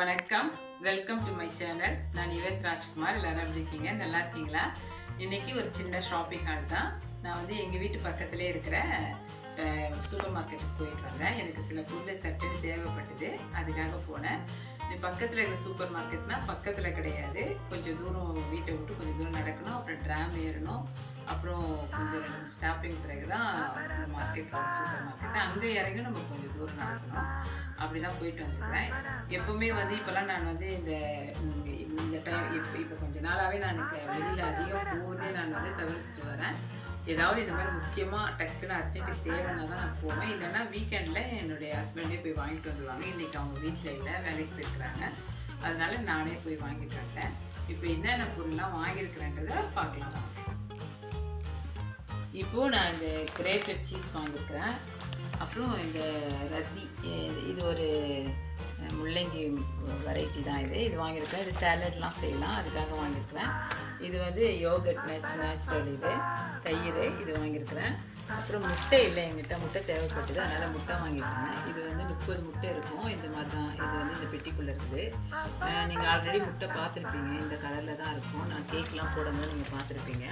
வணக்கம். Welcome to my channel நான் யுவத் ராஜ்குமார். எல்லாரும் எப்படி இருக்கீங்க? நல்லா இருக்கீங்களா? இன்னைக்கு ஒரு சின்ன ஷாப்பிங் ஹால் தான். நான் வந்து எங்கள் வீட்டு பக்கத்திலே இருக்கிற சூப்பர் மார்க்கெட்டுக்கு போயிட்டு வந்தேன். எனக்கு சில புது சட்டை தேவைப்பட்டது. அதுக்காக போனேன். இது பக்கத்தில் இருக்கிற சூப்பர் மார்க்கெட்னா பக்கத்தில் கிடையாது. கொஞ்சம் தூரம் வீட்டை விட்டு கொஞ்சம் தூரம் நடக்கணும். அப்புறம் ட்ராம் ஏறணும். அப்புறம் கொஞ்சம் ஸ்டாப்பிங் பிறகு தான் மார்க்கெட் சூப்பர் மார்க்கெட் அங்கே இறங்கி நம்ம கொஞ்சம் தூரம் நடக்கணும். அப்படி தான் போயிட்டு வந்துருக்கிறேன். எப்போவுமே வந்து இப்போல்லாம் நான் வந்து இந்த இந்த டைம் இப்போ இப்போ கொஞ்ச நாளாகவே நான் வெளியில் அதிகம் போகிறதே நான் வந்து தவிர்த்துட்டு வரேன். ஏதாவது இந்த மாதிரி முக்கியமாக டக்குன்னு அர்ஜென்ட்டுக்கு தேவைன்னா தான் நான் போவேன். இல்லைன்னா வீக்கெண்டில் என்னுடைய ஹஸ்பண்டே போய் வாங்கிட்டு வந்துடுவாங்க இன்றைக்கி அவங்க வீட்டில் இல்லை வேலைக்கு போயிருக்கிறாங்க. அதனால நானே போய் வாங்கிட்டு வந்தேன். இப்போ என்னென்ன பொருள்லாம் வாங்கியிருக்கிறேன்றதை பார்க்கலாம். இப்போது நான் இந்த கிரேட்டட் சீஸ் வாங்கியிருக்கிறேன். அப்புறம் இந்த ரத்தி இது- இது ஒரு முள்ளங்கி வெரைட்டி தான் இது. இது வாங்கியிருக்கேன். இது சேலட்லாம் செய்யலாம். அதுக்காக வாங்கியிருக்கிறேன். இது வந்து யோகட் நேச்சு நேச்சுரல் இது. தயிர் இது வாங்கியிருக்கிறேன். அப்புறம் முட்டை இல்லை எங்கிட்ட முட்டை தேவைப்பட்டது. அதனால் முட்டை வாங்கியிருக்கேன். இது வந்து முப்பது முட்டை இருக்கும். இந்த மாதிரி தான். இது வந்து இந்த பெட்டிக்குள்ளே இருக்குது. நீங்கள் ஆல்ரெடி முட்டை பார்த்துருப்பீங்க. இந்த கலரில் தான் இருக்கும். நான் கேக்லாம் போடும்போது நீங்கள் பார்த்துருப்பீங்க.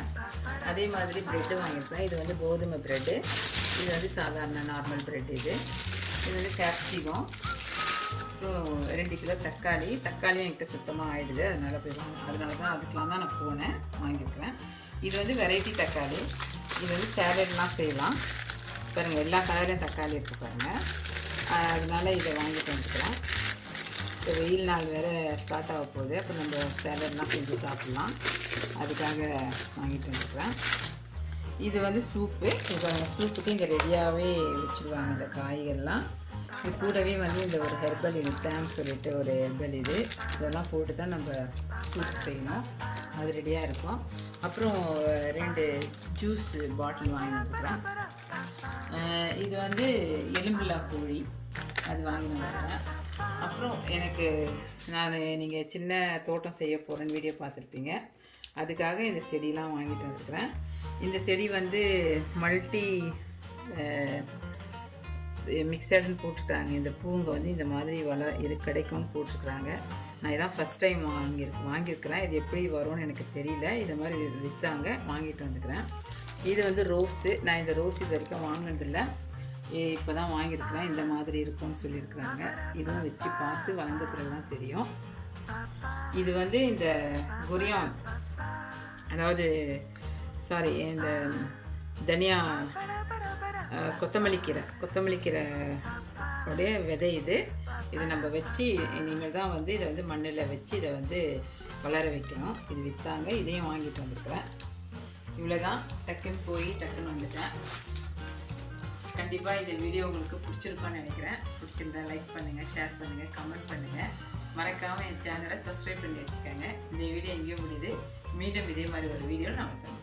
அதே மாதிரி ப்ரெட்டு வாங்கியிருப்பேன் இது வந்து கோதுமை ப்ரெட்டு இது வந்து சாதாரண நார்மல் ப்ரெட் இது. இது வந்து கேப்சிகம் அப்புறம் ரெண்டு கிலோ தக்காளி தக்காளியும் என்கிட்ட சுத்தமாக ஆகிடுது அதனால் போய் அதனால தான் அதுக்கெலாம் தான் நான் போனேன் வாங்கியிருக்கிறேன். இது வந்து வெரைட்டி தக்காளி. இது வந்து சேலட்லாம் செய்யலாம். பாருங்கள் எல்லா கலர்லையும் தக்காளி இருக்குது பாருங்கள் அதனால் இதை வாங்கிட்டு வந்துக்கிறேன். இப்போ வெயில் நாள் வேறு ஸ்டார்ட் ஆக போகுது. அப்போ நம்ம சேலட்லாம் செஞ்சு சாப்பிட்லாம். அதுக்காக வாங்கிட்டு வந்துக்கிறேன். இது வந்து சூப்பு இப்போ சூப்புக்கு இங்கே ரெடியாகவே வச்சுருவாங்க இந்த காய்கள்லாம் இது கூடவே வந்து இந்த ஒரு ஹெர்பல் இது சொல்லிட்டு ஒரு ஹெர்பல் இது. இதெல்லாம் போட்டு தான் நம்ம சூப் செய்யணும். அது ரெடியாக இருக்கும். அப்புறம் ரெண்டு ஜூஸ் பாட்டில் வாங்கி வந்துக்கிறேன் இது வந்து எலும்பில்லா கோழி அது வாங்கி வந்துக்கிறேன் அப்புறம் எனக்கு நான் நீங்கள் சின்ன தோட்டம் செய்ய போகிறேன்னு வீடியோ பார்த்துருப்பீங்க. அதுக்காக இந்த செடிலாம் வாங்கிட்டு வந்துருக்குறேன். இந்த செடி வந்து மல்டி மிக்சடுன்னு போட்டுட்டாங்க இந்த பூங்க வந்து இந்த மாதிரி வள இது கிடைக்கும்னு போட்டிருக்கிறாங்க. நான் இதான் ஃபஸ்ட் டைம் வாங்கி வாங்கியிருக்கிறேன். இது எப்படி வரும்னு எனக்கு தெரியல. இது மாதிரி விற்றாங்க வாங்கிட்டு வந்துக்கிறேன். இது வந்து ரோஸு. நான் இந்த ரோஸ் இது வரைக்கும் வாங்கினதில்லை. இப்போ தான் வாங்கியிருக்கிறேன். இந்த மாதிரி இருக்கும்னு சொல்லியிருக்கிறாங்க. இதுவும் வச்சு பார்த்து வளர்ந்த பிறகு தான் தெரியும். இது வந்து இந்த குரியான். அதாவது சாரி இந்த தனியா கொத்தமல்லி கீரை. கொத்தமல்லி கீரை உடைய விதை இது. இது நம்ம வச்சு இனிமேல் தான் வந்து இதை வந்து மண்ணில் வச்சு இதை வந்து வளர வைக்கணும். இது விற்றாங்க இதையும் வாங்கிட்டு வந்துருக்குறேன் இவ்வளோ தான் டக்குன்னு போய் டக்குன்னு வந்துட்டேன். கண்டிப்பாக இந்த வீடியோ உங்களுக்கு பிடிச்சிருக்கோன்னு நினைக்கிறேன். பிடிச்சிருந்தா லைக் பண்ணுங்கள் ஷேர் பண்ணுங்கள் கமெண்ட் பண்ணுங்கள் மறக்காமல் என் சேனலை சப்ஸ்கிரைப் பண்ணி வச்சுக்கோங்க. இந்த வீடியோ எங்கேயும் முடியுது. மீண்டும் இதே மாதிரி ஒரு வீடியோ நான் சந்திக்கிறேன்